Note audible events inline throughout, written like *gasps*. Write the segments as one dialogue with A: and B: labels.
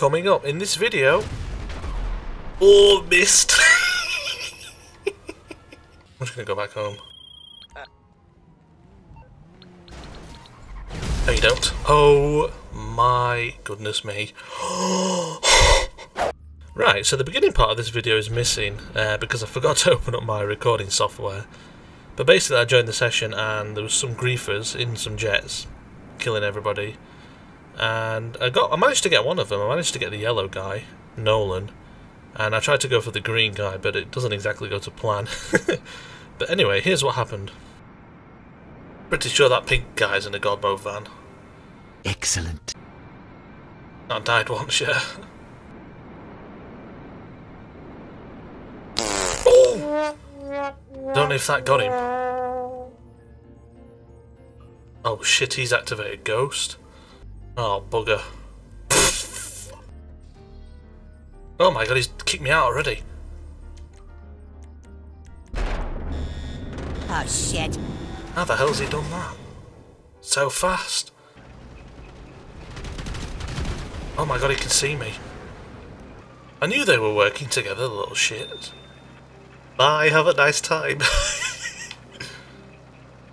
A: Coming up in this video... Oh, missed! *laughs* I'm just gonna go back home. No, you don't. Oh my goodness me. *gasps* right, so the beginning part of this video is missing uh, because I forgot to *laughs* open up my recording software. But basically I joined the session and there was some griefers in some jets killing everybody. And I got I managed to get one of them. I managed to get the yellow guy, Nolan. And I tried to go for the green guy, but it doesn't exactly go to plan. *laughs* but anyway, here's what happened. Pretty sure that pink guy's in a God mode van.
B: Excellent.
A: I died once, yeah. Oh! Don't know if that got him. Oh shit, he's activated Ghost. Oh, bugger. oh my god, he's kicked me out already.
C: Oh shit.
A: How the hell's he done that? So fast. Oh my god, he can see me. I knew they were working together, the little shits. Bye, have a nice time. *laughs*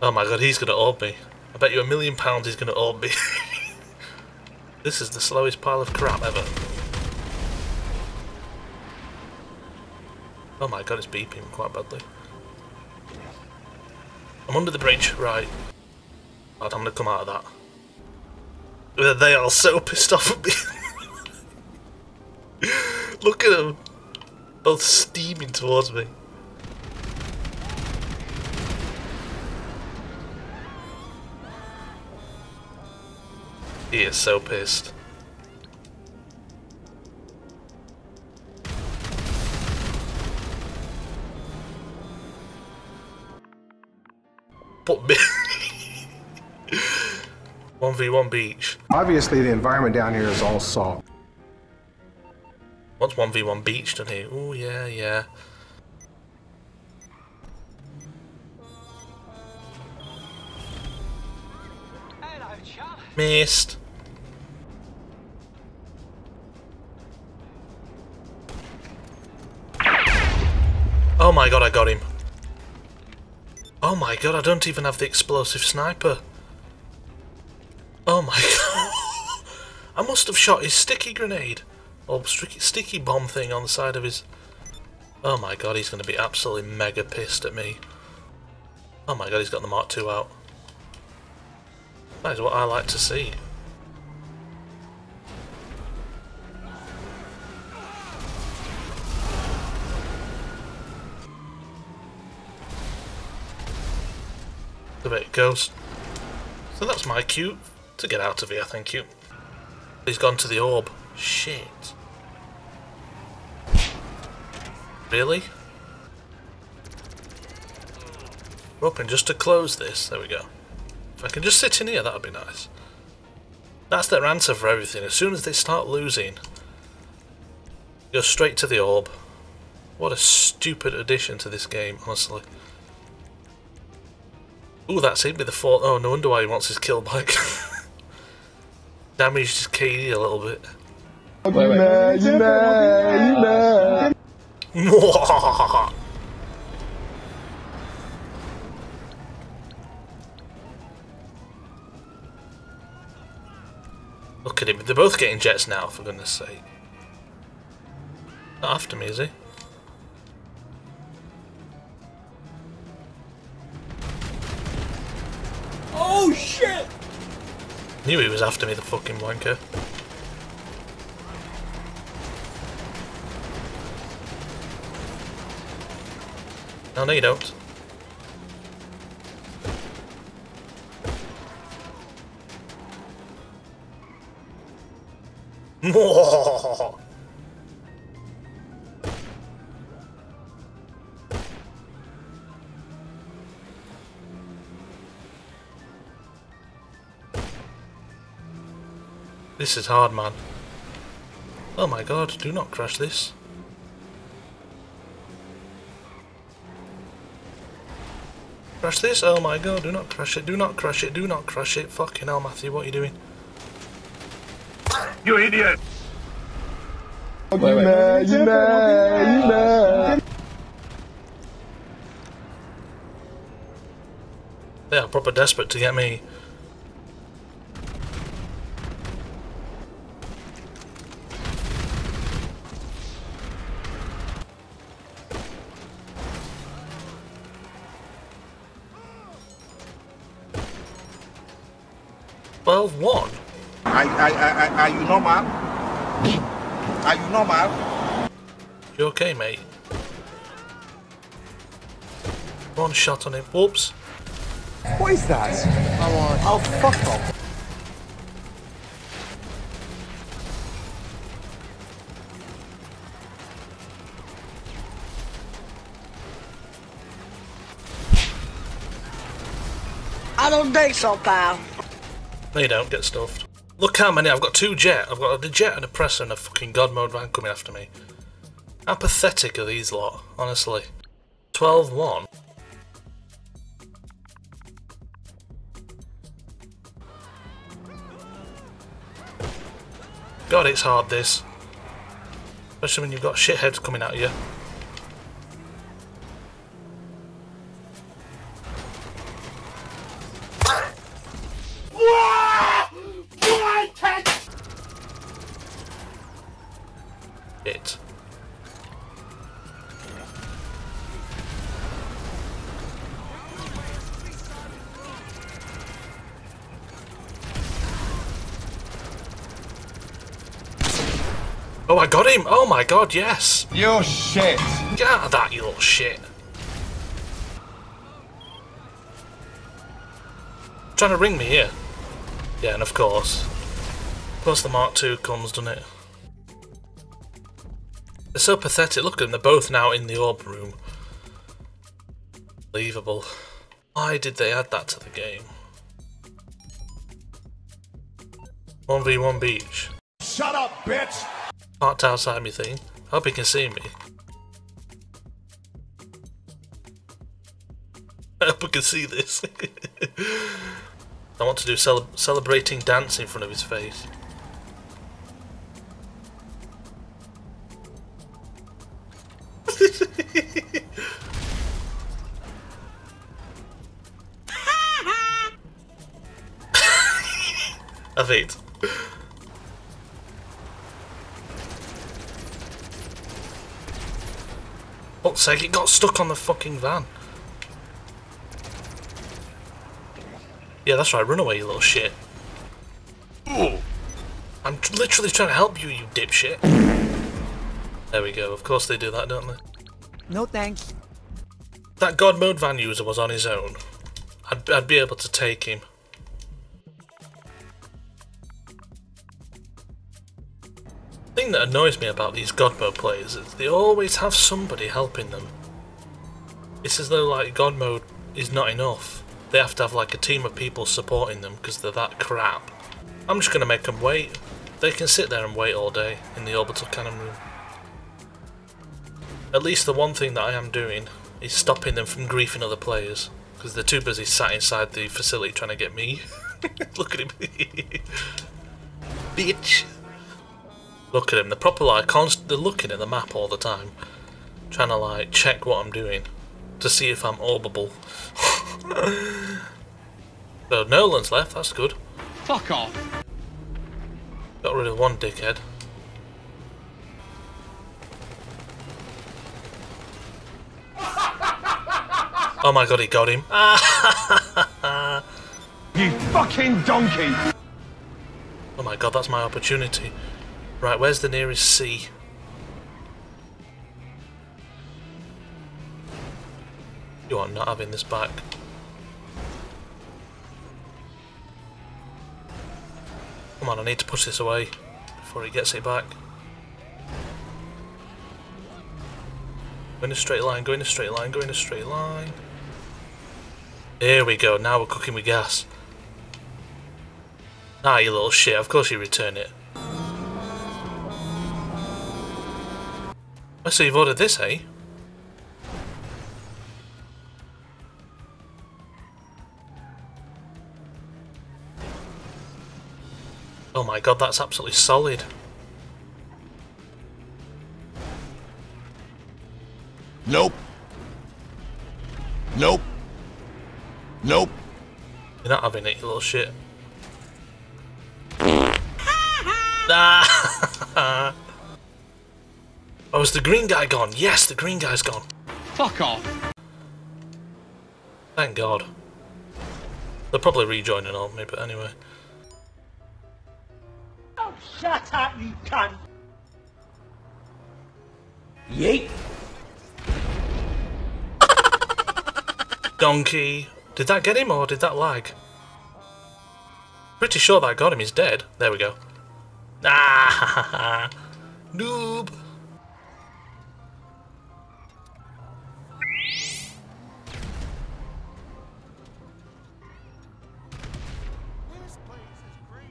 A: oh my god, he's gonna orb me. I bet you a million pounds he's gonna orb me. *laughs* this is the slowest pile of crap ever. Oh my god, it's beeping quite badly. I'm under the bridge, right. God, I'm gonna come out of that. Uh, they are so pissed off at me. *laughs* Look at them. Both steaming towards me. He is so pissed. Put me. 1v1 beach.
D: Obviously, the environment down here is all salt.
A: What's 1v1 beach done here? Oh, yeah, yeah. Missed. Oh my god, I got him. Oh my god, I don't even have the explosive sniper. Oh my *laughs* god. I must have shot his sticky grenade. Or sticky, sticky bomb thing on the side of his... Oh my god, he's going to be absolutely mega pissed at me. Oh my god, he's got the Mark II out. That is what I like to see. The way it goes. So that's my cue to get out of here, thank you. He's gone to the orb. Shit. Really? We're hoping just to close this. There we go. If I can just sit in here, that would be nice. That's their answer for everything. As soon as they start losing, go straight to the orb. What a stupid addition to this game, honestly. Ooh, that seemed to be the fault. Oh, no wonder why he wants his kill back. *laughs* Damaged his KD a little bit. Look *laughs* at him. They're both getting jets now, for goodness sake. Not after me, is he?
E: Oh shit!
A: Knew he was after me, the fucking wanker. No, no you don't. This is hard, man. Oh my god, do not crash this. Crash this? Oh my god, do not crash it, do not crash it, do not crash it. Fucking hell, Matthew, what are you doing?
F: You idiot!
C: You mad, you mad, you mad.
A: They are proper desperate to get me.
E: You? You
A: okay, mate? One shot on him. Whoops.
C: What is that? Oh, fuck off.
F: I don't think so, pal.
A: No, you don't. Get stuffed. Look how many. I've got two jet. I've got a jet and a presser and a fucking god mode van coming after me. How pathetic are these lot, honestly? 12 1. God, it's hard this. Especially when you've got shitheads coming at you. Got him! Oh my god, yes!
C: You're shit.
A: Get out of that, you little shit! Trying to ring me here. Yeah, and of course. Plus the Mark II comes, doesn't it? They're so pathetic. Look at them, they're both now in the orb room. Unbelievable. Why did they add that to the game? 1v1 beach.
C: Shut up, bitch.
A: Parked outside me thing. Hope he can see me. *laughs* I hope he can see this. *laughs* I want to do cele celebrating dance in front of his face. *laughs* I think. Sake, it got stuck on the fucking van. Yeah, that's right, run away, you little shit. I'm literally trying to help you, you dipshit. There we go, of course they do that, don't they?
B: No thanks.
A: That God Mode van user was on his own. I'd, I'd be able to take him. Thing that annoys me about these God Mode players is they always have somebody helping them. It's as though like God Mode is not enough. They have to have like a team of people supporting them because they're that crap. I'm just gonna make them wait. They can sit there and wait all day in the orbital cannon room. At least the one thing that I am doing is stopping them from griefing other players because they're too busy sat inside the facility trying to get me. *laughs* Look at him, *laughs* bitch. Look at him. They're proper like they're looking at the map all the time, trying to like check what I'm doing to see if I'm orbable. *laughs* so Nolan's left. That's good.
C: Fuck off.
A: Got rid of one dickhead. *laughs* Oh my god, he got him.
C: You fucking donkey.
A: Oh my god, that's my opportunity. Right, where's the nearest sea? You are not having this back. Come on, I need to push this away before he gets it back. Go in a straight line, go in a straight line, go in a straight line. Here we go, now we're cooking with gas. Ah, you little shit, of course you return it. Oh, so you've ordered this, eh? Oh my god, that's absolutely solid.
B: Nope. Nope. Nope.
A: You're not having it, you little shit. *laughs* *laughs* ah! *laughs* oh, is the green guy gone? Yes, the green guy's gone.
C: Fuck off.
A: Thank God. They're probably rejoining, and all me, but anyway.
F: Oh, shut up, you cunt!
C: Yeet.
A: Donkey. Did that get him or did that lag? Pretty sure that got him. He's dead. There we go. Ah! *laughs* Noob!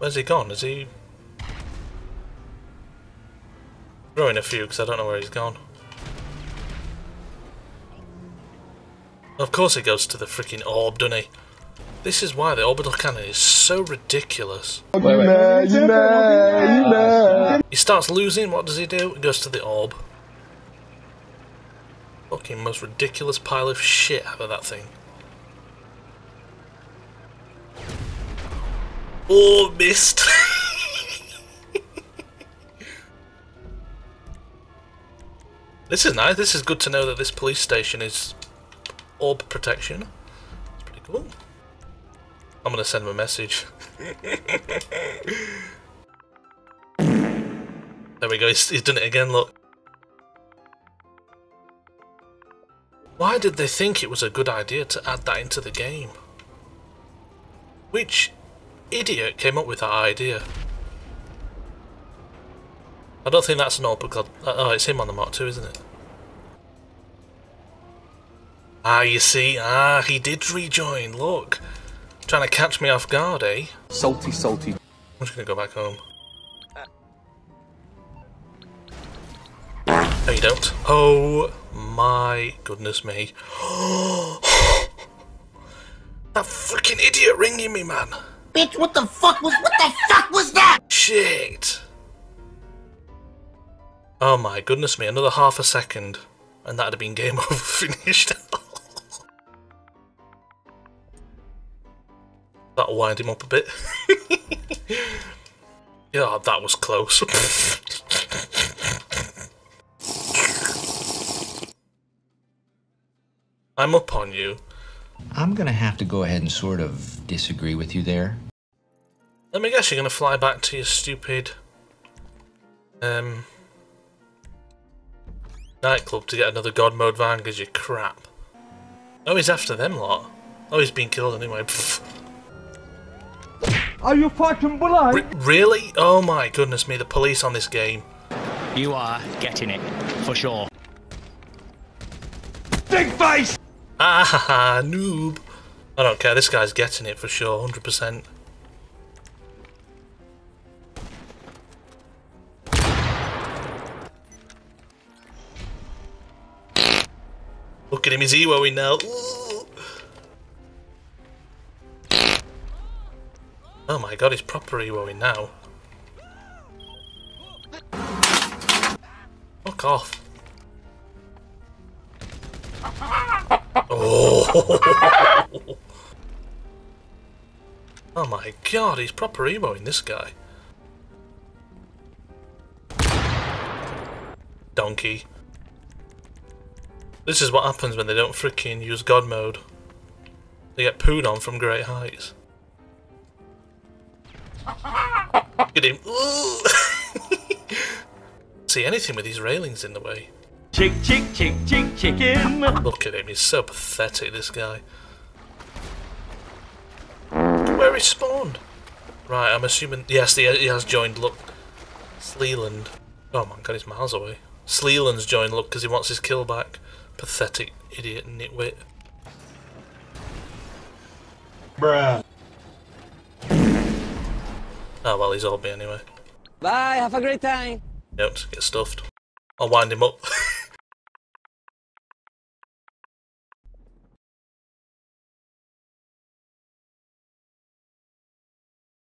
A: Where's he gone? Is he... Throwing a few because I don't know where he's gone. Of course he goes to the freaking orb, doesn't he? This is why the orbital cannon is so ridiculous. He starts losing, what does he do? He goes to the orb. Fucking most ridiculous pile of shit out of that thing. Oh, missed! *laughs* this is nice, this is good to know that this police station is orb protection. It's pretty cool. I'm gonna send him a message. *laughs* there we go, he's, he's done it again, look. Why did they think it was a good idea to add that into the game? Which idiot came up with that idea? I don't think that's an orb because... Oh, it's him on the Mark 2, isn't it? Ah, you see? Ah, he did rejoin, look. Trying to catch me off guard, eh?
C: Salty, salty.
A: I'm just gonna go back home. No, you don't. Oh my goodness me. *gasps* that freaking idiot ringing me, man.
F: Bitch, what the fuck was what the fuck was that?
A: Shit. Oh my goodness me, another half a second. And that'd have been game *laughs* over finished. That'll wind him up a bit. *laughs* yeah, that was close. *laughs* I'm up on you.
B: I'm gonna have to go ahead and sort of disagree with you there.
A: Let me guess you're gonna fly back to your stupid um nightclub to get another god mode van because you're crap. Oh, he's after them lot. Oh, he's been killed anyway. Pfft. *laughs*
C: Are you fucking blind?
A: Re- really? Oh my goodness me, the police on this game.
G: You are getting it, for sure.
C: Big face!
A: Ah ha *laughs* ha, noob. I don't care, this guy's getting it for sure, 100%. Look at him, he's Ewoing now. Oh my god, he's proper Ewoing now. Fuck off. *laughs* Oh. my god, he's proper emoing this guy. Donkey. This is what happens when they don't freaking use God mode. They get pooed on from great heights. At him. *laughs* See anything with these railings in the way.
C: Chick, chick, chick, chick, chicken.
A: Look at him, he's so pathetic, this guy. Where he spawned? Right, I'm assuming... Yes, he, he has joined, look. Sleeland. Oh my god, he's miles away. Sleeland's joined, look, because he wants his kill back. Pathetic idiot nitwit.
C: Bruh.
A: Oh well, he's all me anyway.
F: Bye, have a great time.
A: Don't get stuffed. I'll wind him up. *laughs*